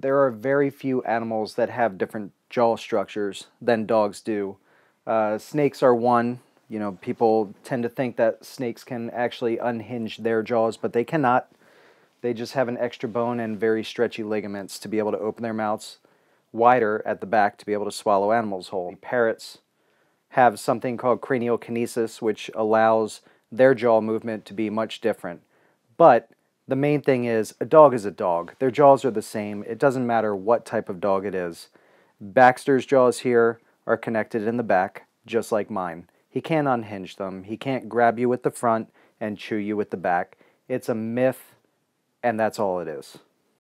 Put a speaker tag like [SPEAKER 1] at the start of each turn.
[SPEAKER 1] there are very few animals that have different jaw structures than dogs do. Uh, snakes are one. You know, people tend to think that snakes can actually unhinge their jaws, but they cannot. They just have an extra bone and very stretchy ligaments to be able to open their mouths wider at the back to be able to swallow animals whole. Parrots have something called cranial kinesis, which allows their jaw movement to be much different. But the main thing is a dog is a dog. Their jaws are the same. It doesn't matter what type of dog it is. Baxter's jaws here are connected in the back, just like mine. He can't unhinge them. He can't grab you with the front and chew you with the back. It's a myth, and that's all it is.